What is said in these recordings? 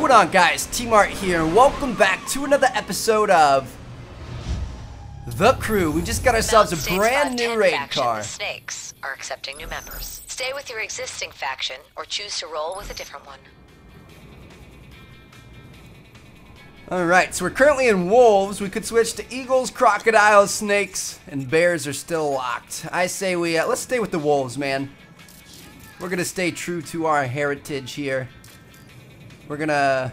going on guys? T-Mart here and welcome back to another episode of The Crew. We just got ourselves a brand new raid faction, car. The Snakes are accepting new members. Stay with your existing faction or choose to roll with a different one. Alright, so we're currently in wolves. We could switch to eagles, crocodiles, snakes, and bears are still locked. I say we, uh, let's stay with the wolves, man. We're gonna stay true to our heritage here. We're gonna...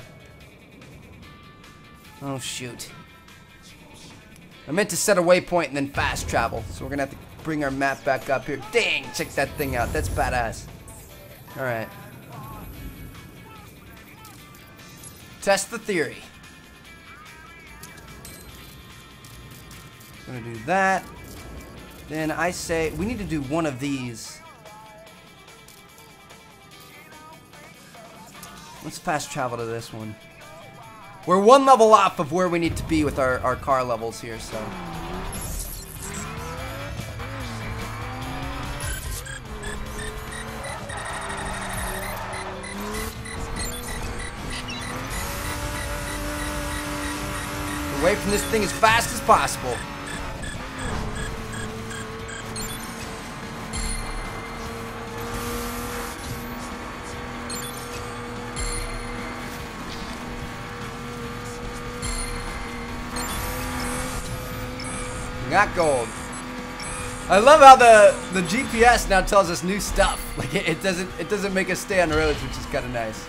Oh, shoot. I meant to set a waypoint and then fast travel, so we're gonna have to bring our map back up here. Dang, check that thing out. That's badass. Alright. Test the theory. Gonna do that. Then I say we need to do one of these. Let's fast travel to this one. We're one level off of where we need to be with our, our car levels here, so. Away from this thing as fast as possible. Got gold. I love how the the GPS now tells us new stuff. Like it, it doesn't it doesn't make us stay on the roads, which is kind of nice.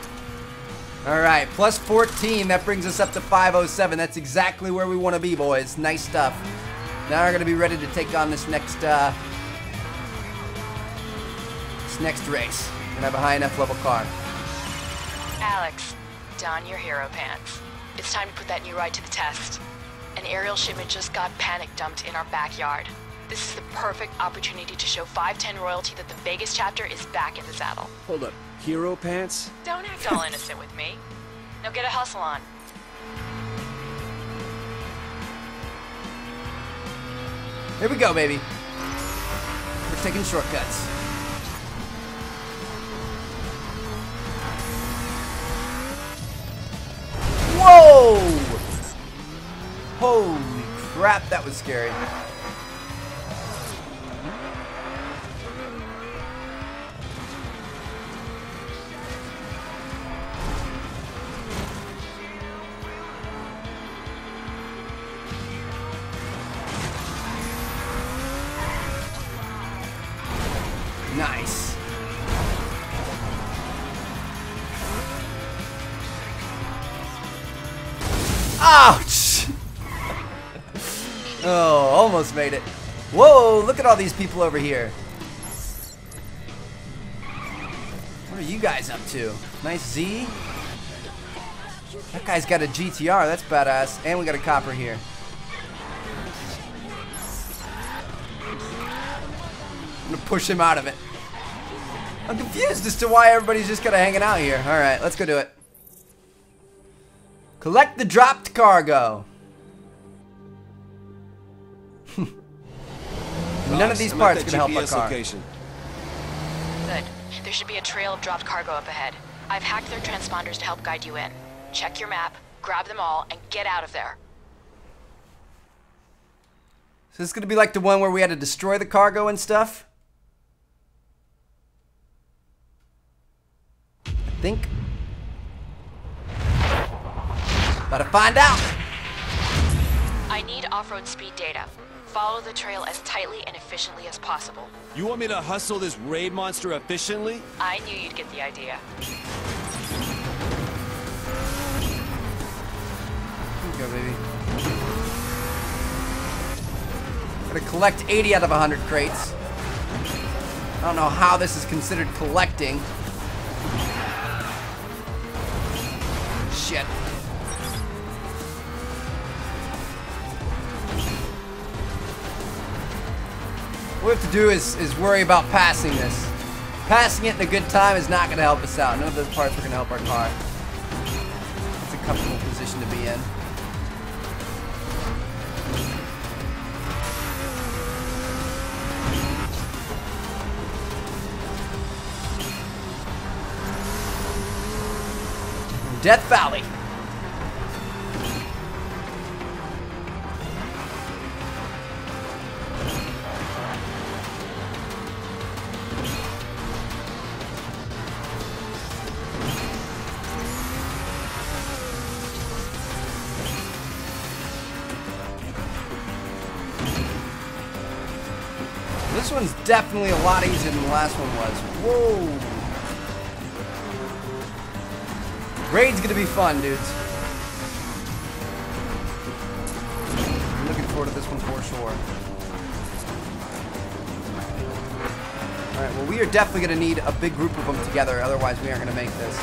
All right, plus 14. That brings us up to 507. That's exactly where we want to be, boys. Nice stuff. Now we're gonna be ready to take on this next uh, this next race. We're gonna have a high enough level car. Alex, don your hero pants. It's time to put that new ride to the test. An aerial shipment just got panic dumped in our backyard. This is the perfect opportunity to show 510 royalty that the Vegas chapter is back in the saddle. Hold up. Hero pants? Don't act all innocent with me. Now get a hustle on. Here we go, baby. We're taking shortcuts. Holy crap, that was scary. Nice. Ouch! oh, almost made it. Whoa, look at all these people over here. What are you guys up to? Nice Z. That guy's got a GTR, that's badass. And we got a copper here. I'm gonna push him out of it. I'm confused as to why everybody's just kind of hanging out here. All right, let's go do it. Collect the dropped cargo. None of these I'm parts at are gonna help our GPS car. Location. Good. There should be a trail of dropped cargo up ahead. I've hacked their transponders to help guide you in. Check your map, grab them all, and get out of there. So this is gonna be like the one where we had to destroy the cargo and stuff. I think. About to find out. I need off-road speed data. Follow the trail as tightly and efficiently as possible. You want me to hustle this raid monster efficiently? I knew you'd get the idea. Here we go, baby. Gotta collect 80 out of 100 crates. I don't know how this is considered collecting. Shit. We have to do is, is worry about passing this. Passing it in a good time is not going to help us out. None of those parts are going to help our car. It's a comfortable position to be in. Death Valley. This one's definitely a lot easier than the last one was. Whoa. Raid's gonna be fun, dudes. I'm looking forward to this one for sure. Alright, well we are definitely gonna need a big group of them together, otherwise we aren't gonna make this.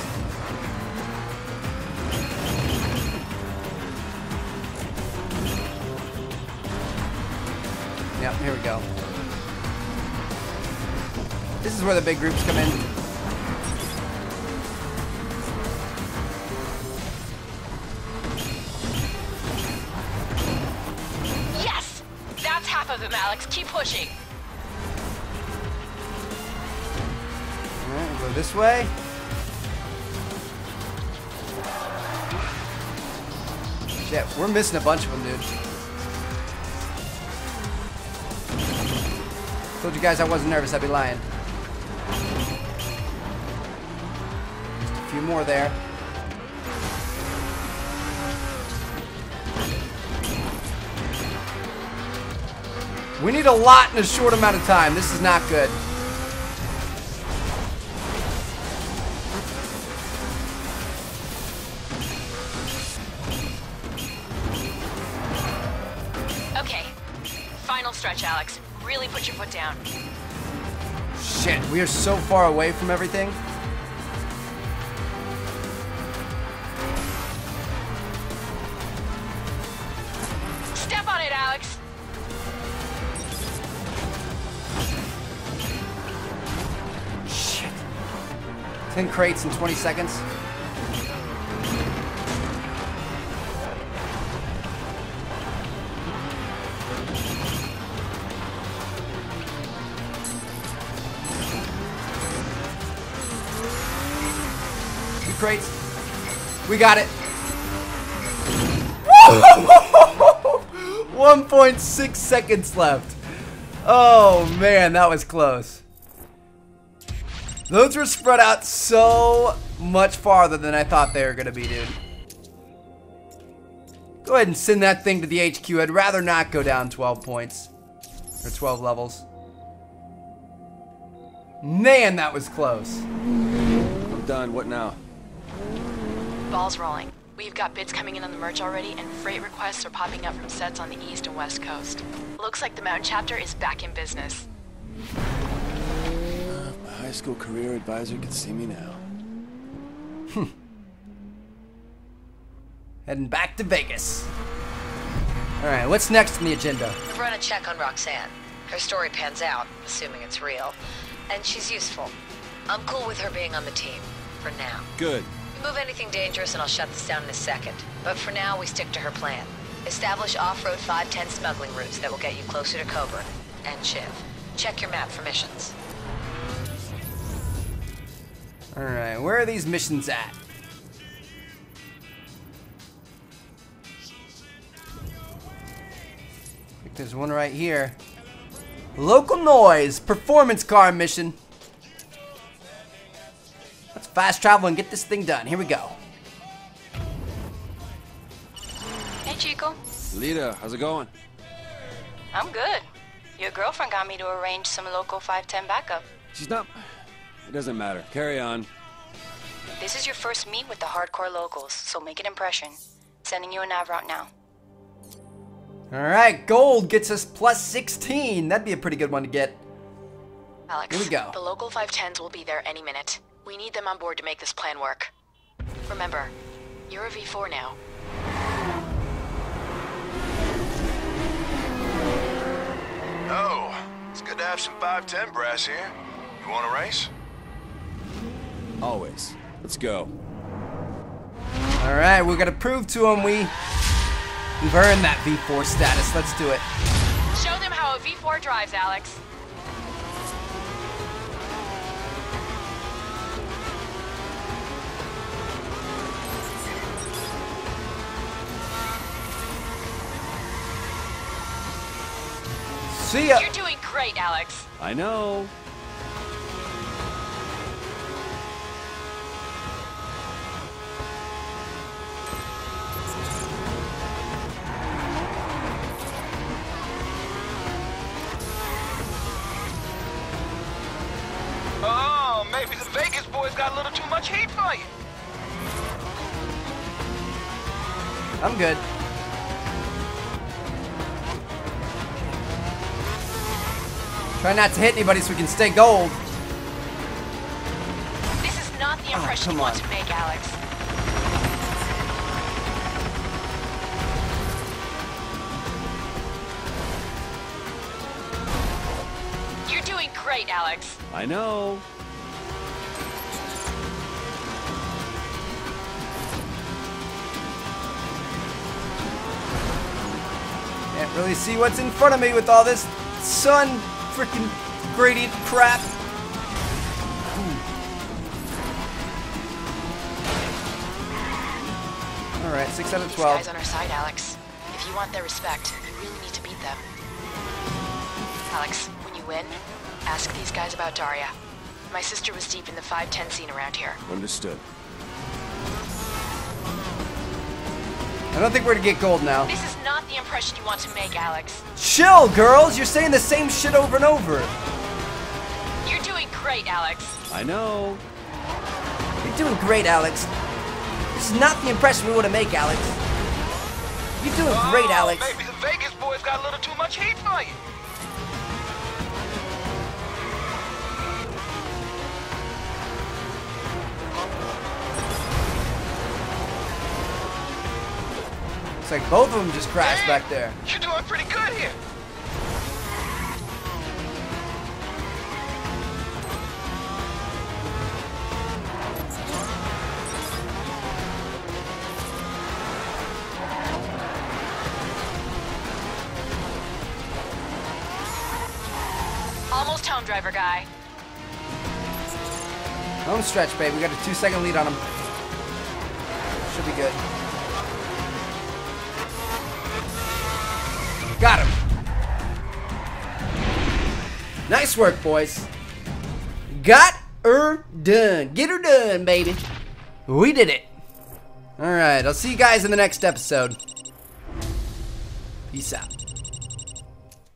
Yep, here we go. This is where the big groups come in. Yes! That's half of them, Alex. Keep pushing. Alright, we'll go this way. Shit, we're missing a bunch of them, dude. Told you guys I wasn't nervous, I'd be lying. Just a few more there. We need a lot in a short amount of time. This is not good. Okay. Final stretch, Alex. Really put your foot down. Shit, we are so far away from everything. Step on it, Alex. Shit. 10 crates in 20 seconds. Crates. We got it. 1.6 seconds left. Oh man, that was close. Those were spread out so much farther than I thought they were going to be, dude. Go ahead and send that thing to the HQ. I'd rather not go down 12 points. Or 12 levels. Man, that was close. I'm done. What now? Ball's rolling. We've got bids coming in on the merch already, and freight requests are popping up from sets on the east and west coast. Looks like the Mountain chapter is back in business. Uh, my high school career advisor can see me now. Hmm. Heading back to Vegas. Alright, what's next on the agenda? We've run a check on Roxanne. Her story pans out, assuming it's real. And she's useful. I'm cool with her being on the team. For now. Good. Move anything dangerous and I'll shut this down in a second. But for now, we stick to her plan. Establish off-road 510 smuggling routes that will get you closer to Coburn and Shiv. Check your map for missions. Alright, where are these missions at? There's one right here. Local noise, performance car mission. Let's fast travel and get this thing done. Here we go. Hey, Chico. Lita, how's it going? I'm good. Your girlfriend got me to arrange some local 510 backup. She's not. It doesn't matter. Carry on. This is your first meet with the hardcore locals, so make an impression. Sending you a nav route now. Alright, gold gets us plus 16. That'd be a pretty good one to get. Alex, Here we go. the local 510s will be there any minute. We need them on board to make this plan work. Remember, you're a V4 now. Oh, it's good to have some 510 brass here. You want to race? Always. Let's go. Alright, we're gonna prove to them we, we've earned that V4 status. Let's do it. Show them how a V4 drives, Alex. See ya. You're doing great, Alex. I know. Oh, maybe the Vegas boys got a little too much heat for you. I'm good. Try not to hit anybody so we can stay gold. This is not the ah, impression Oh, you want on. to make, Alex. You're doing great, Alex. I know. Can't really see what's in front of me with all this sun freaking gradient crap. All right, six out of These guys on our side, Alex. If you want their respect, you really need to beat them. Alex, when you win, ask these guys about Daria. My sister was deep in the 510 scene around here. Understood. I don't think we're gonna get gold now. This is not the impression you want to make, Alex. Chill, girls. You're saying the same shit over and over. You're doing great, Alex. I know. You're doing great, Alex. This is not the impression we want to make, Alex. You're doing great, Oh, Alex. Maybe the Vegas boys got a little too much heat for you. It's like both of them just crashed Hey, back there. You're doing pretty good here. Almost home, driver guy. Home stretch, babe. We got a two second lead on him. Should be good. Got him. Nice work, boys. Got her done. Get her done, baby. We did it. All right. I'll see you guys in the next episode. Peace out.